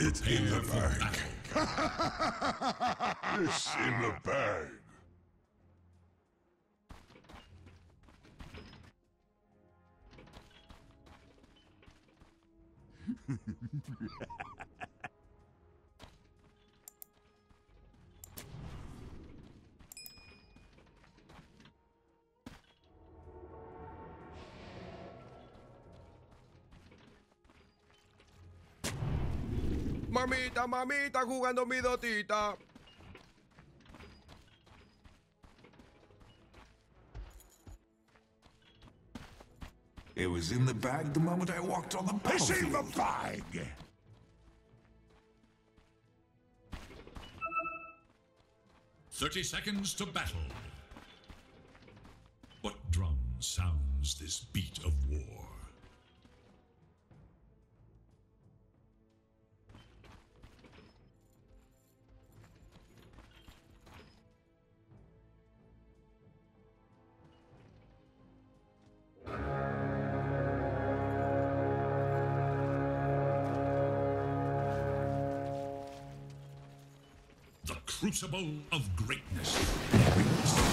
It's in the bag. It's in the bag. Mamita, mamita, jugando mi dotita. It was in the bag the moment I walked on the It's in the battlefield. bag. Thirty seconds to battle. The crucible of greatness.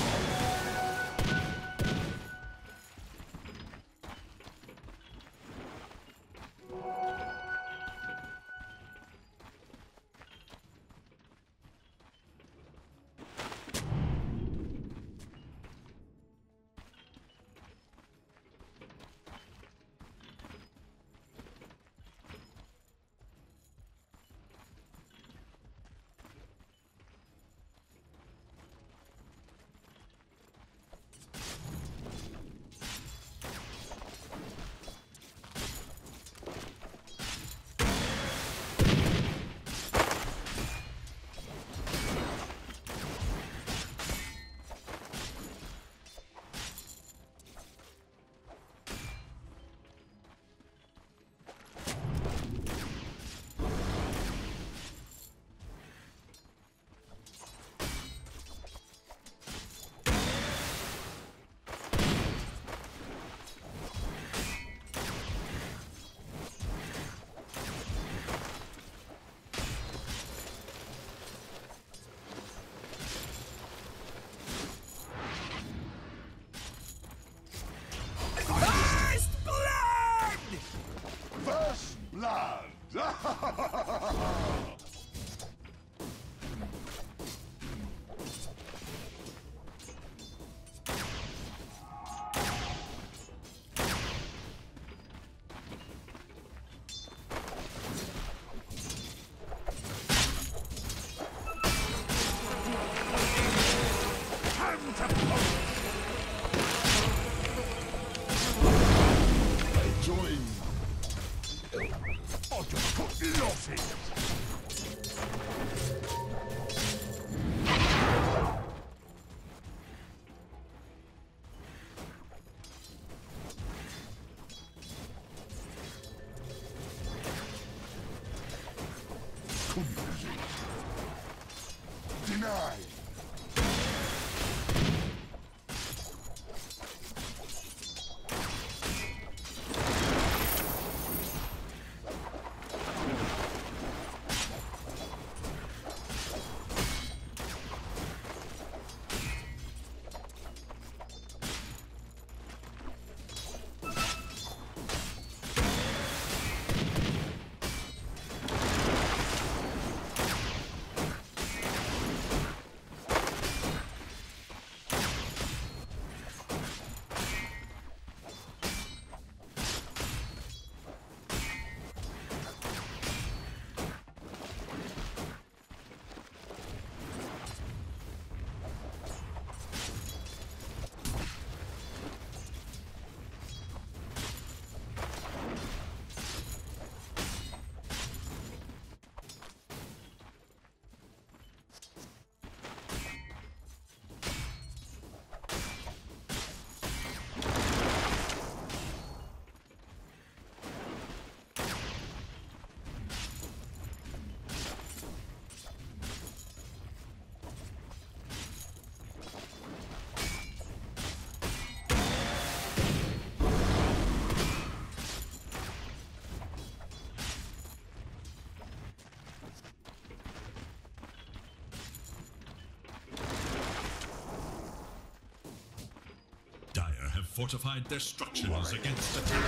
Fortified their structures against attack.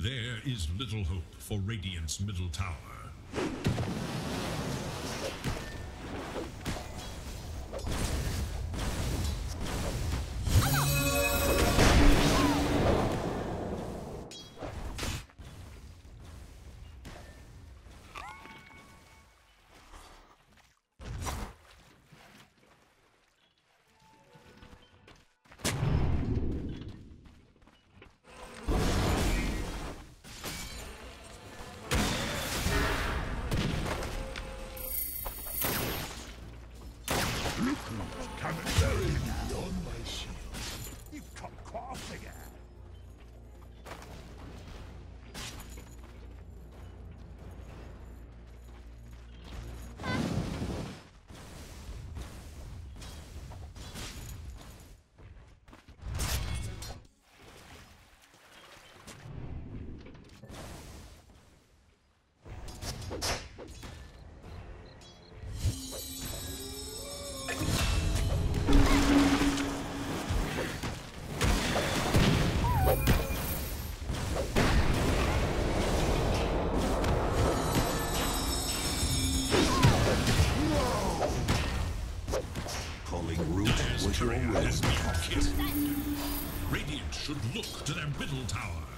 There is little hope for Radiant's middle tower. Tower.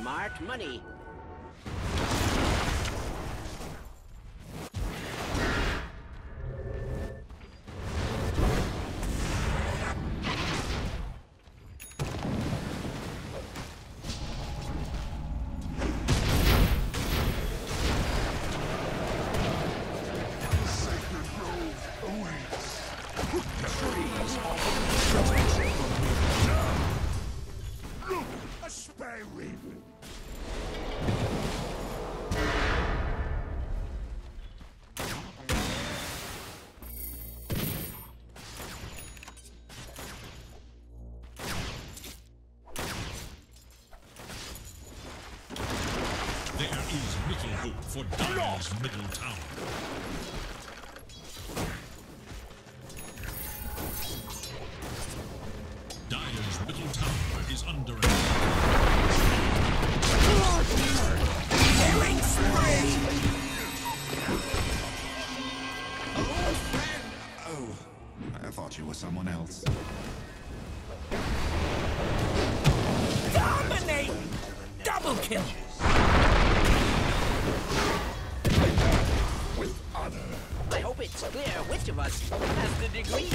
Smart money. For Dire's middle tower. Dire's middle tower is under attack. Oh, I thought you were someone else. Dominate! Double kill! With honor. I hope it's clear which of us has the degree.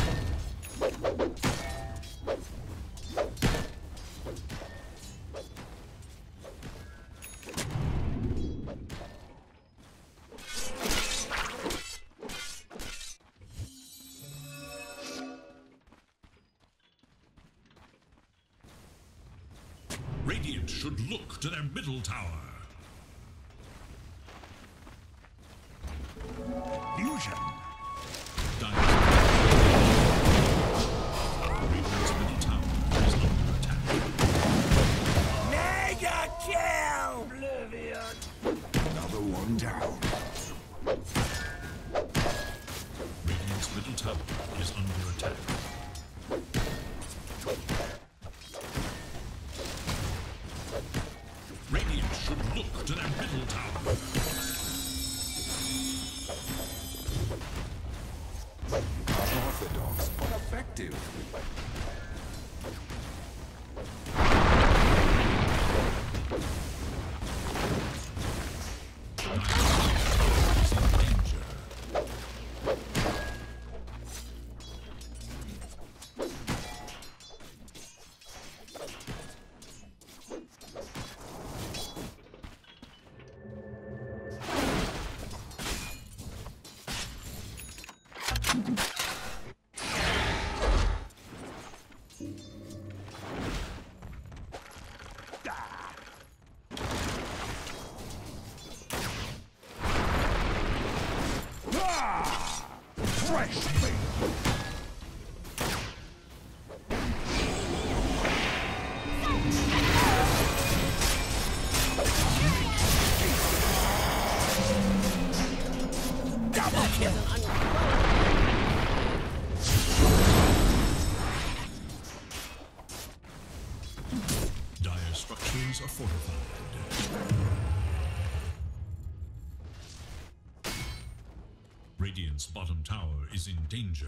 Radiant's bottom tower is in danger.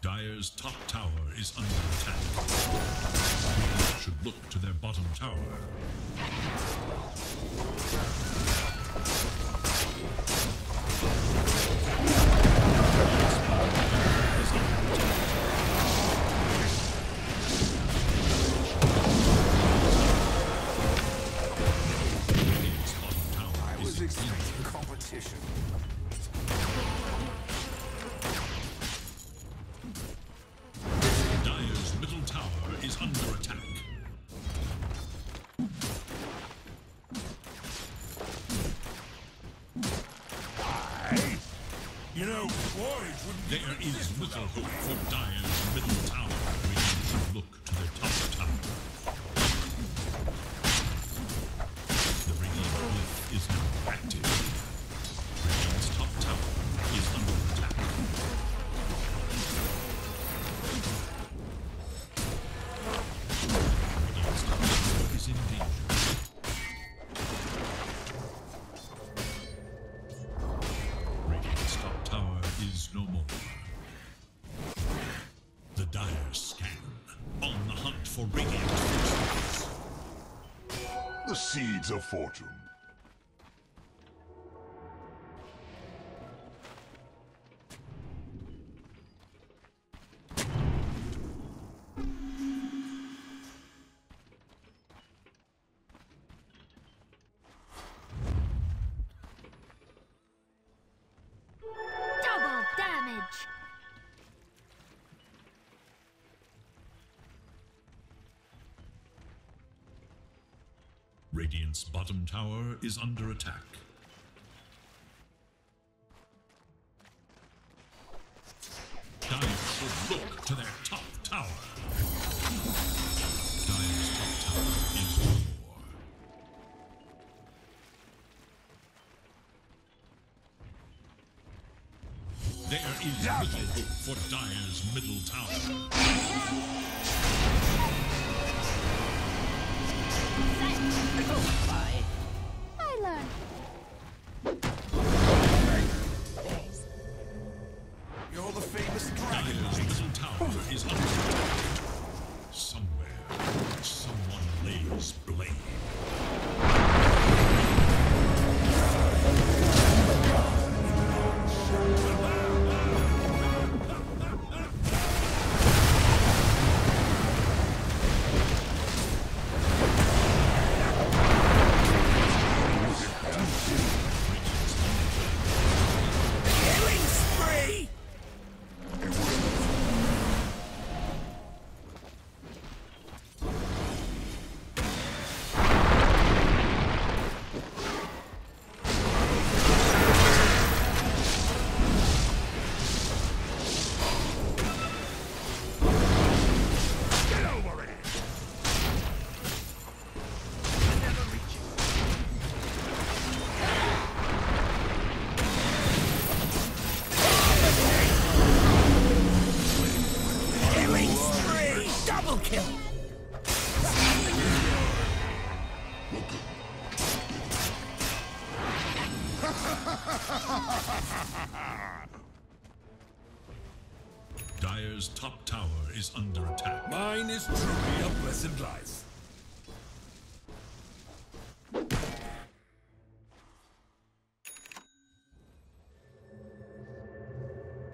Dire's top tower is under attack. Should look to their bottom tower. You know, boys wouldn't There is little hope for Dire's middle tower. Radiant's bottom tower is under attack. Dire should look to their top tower. Dire's top tower is more. There is little hope for Dire's middle tower.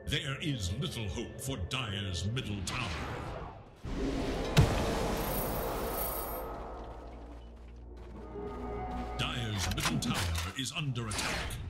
There is little hope for Dire's middle tower. Dire's middle tower is under attack.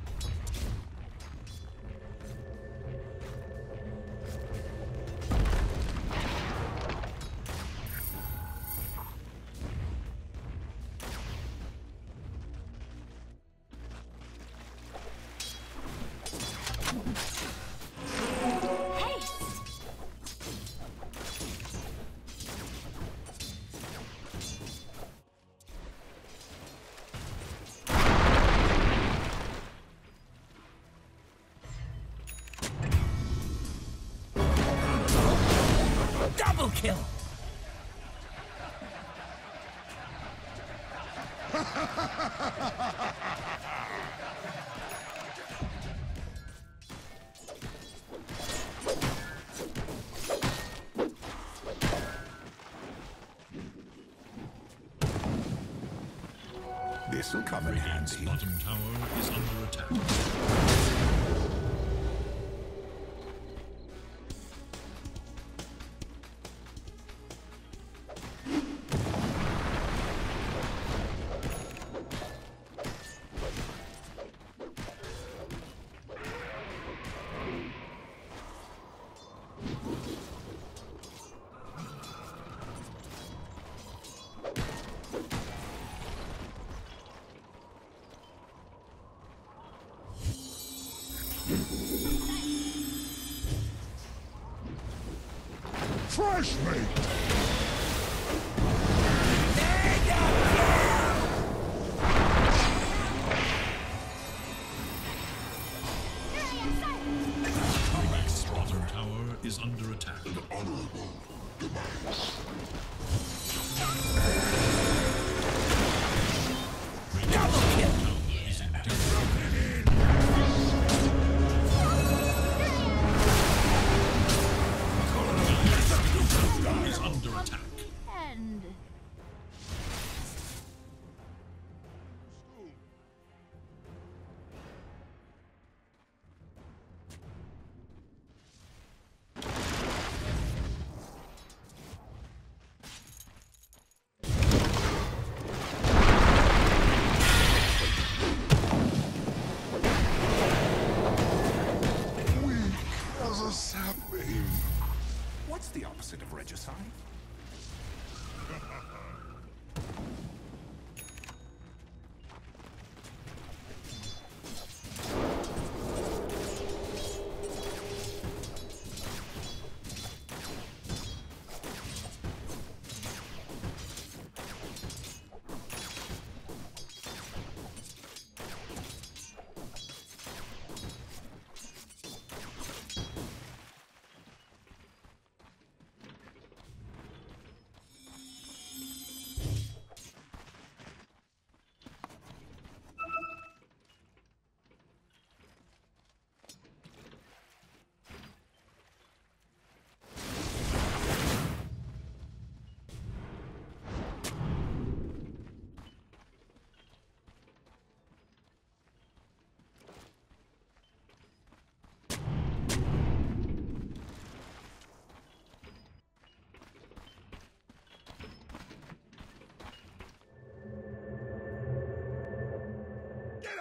This'll come in handy. bottom tower is under attack. Is under attack. Radiant's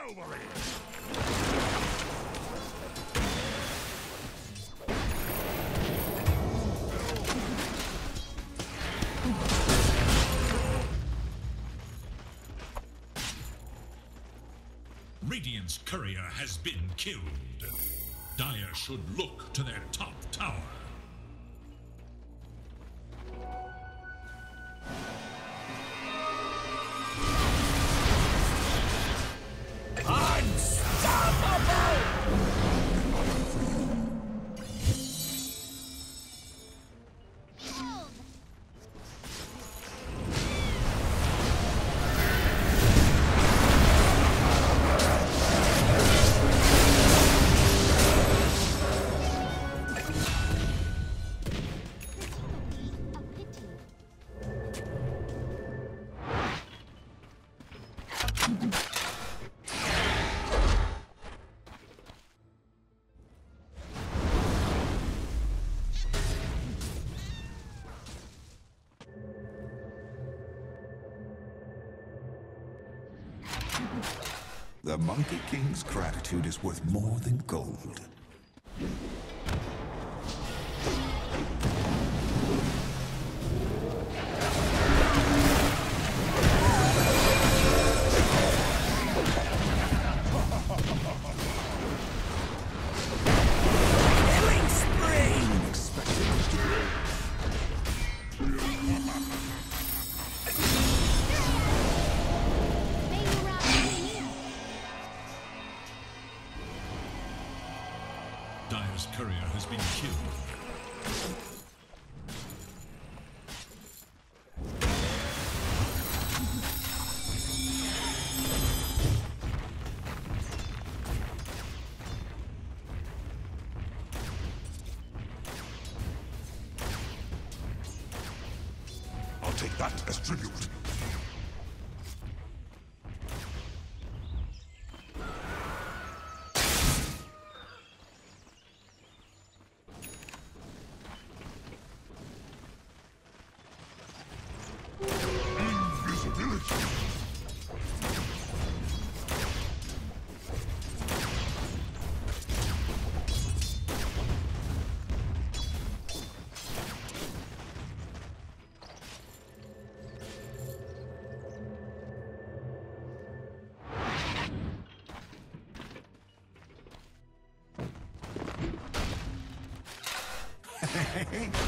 over here! Radiant's courier has been killed. Dire should look to their top tower. Monkey King's gratitude is worth more than gold.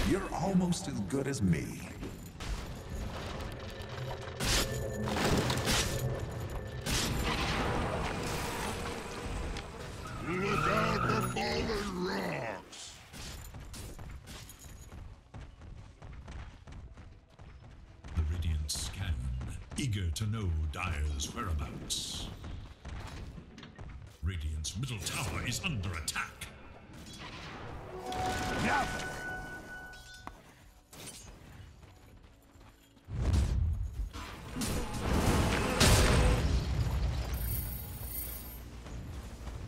You're almost as good as me.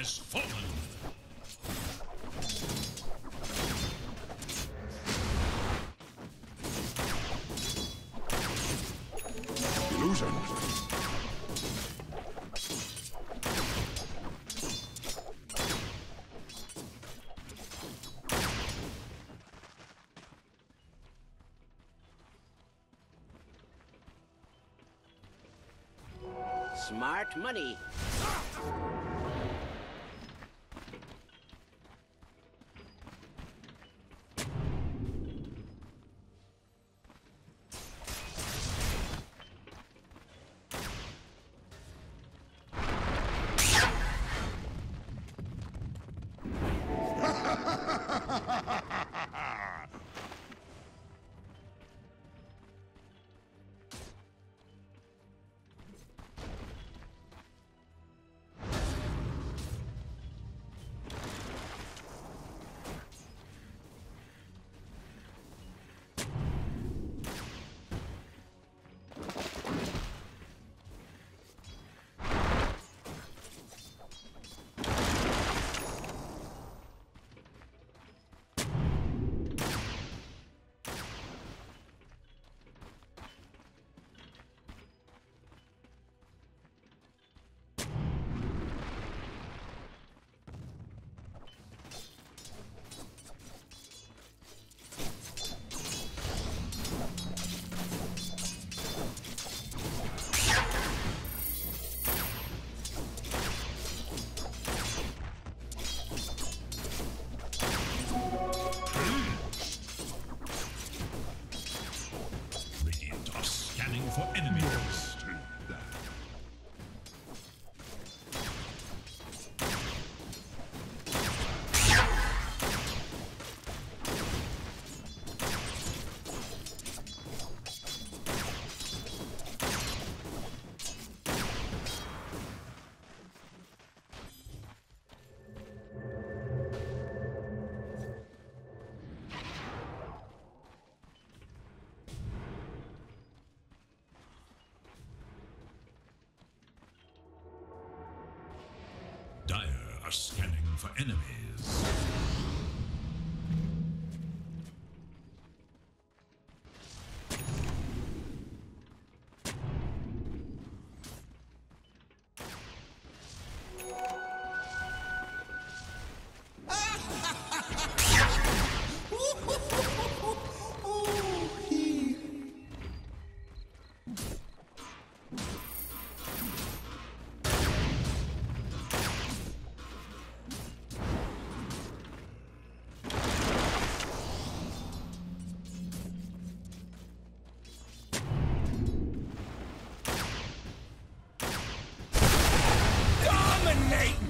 has fallen. Illusion. Smart money. are scanning for enemies. Eliminate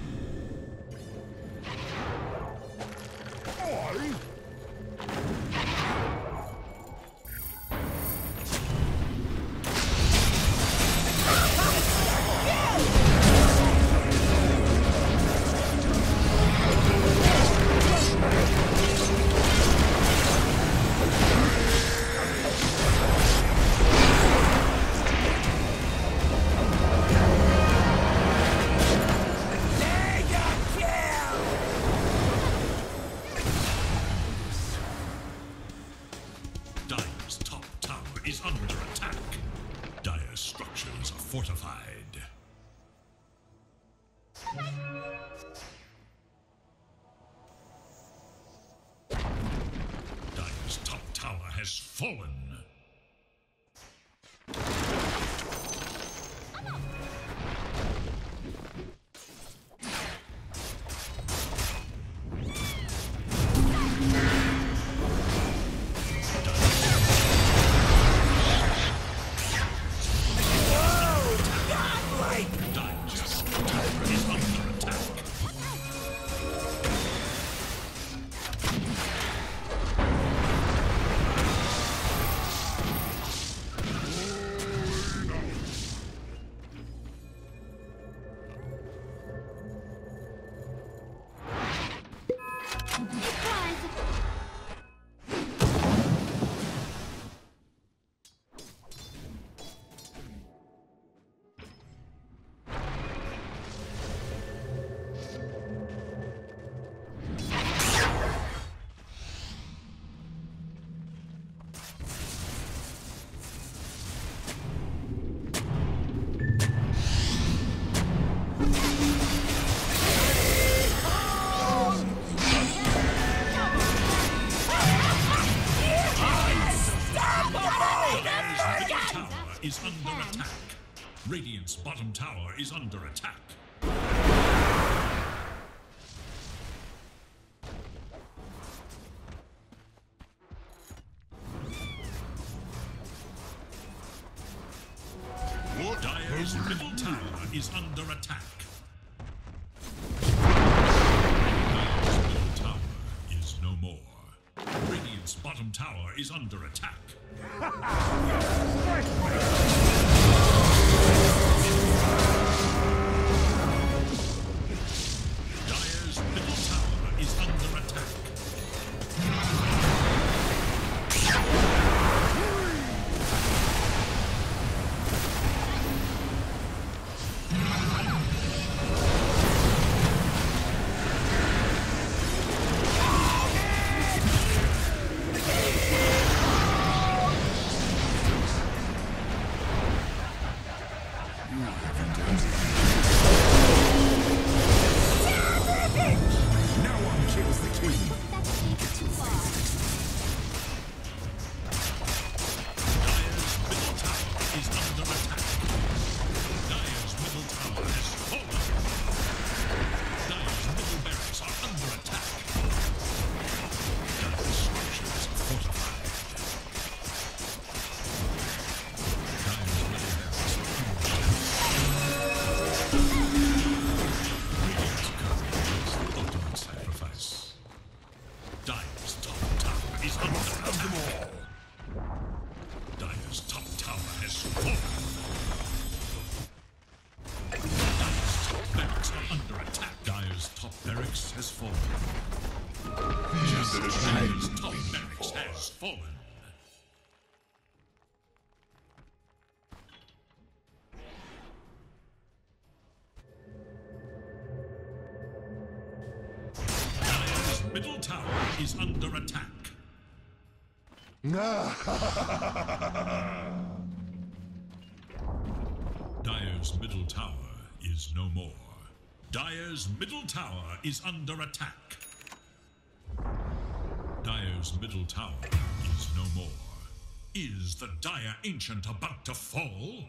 is under attack. What Dire's middle tower is under attack. Dire's middle tower is no more. Radiant's bottom tower is under attack. Dire's middle tower is no more. Dire's middle tower is under attack. Dire's middle tower is no more. Is the Dire Ancient about to fall?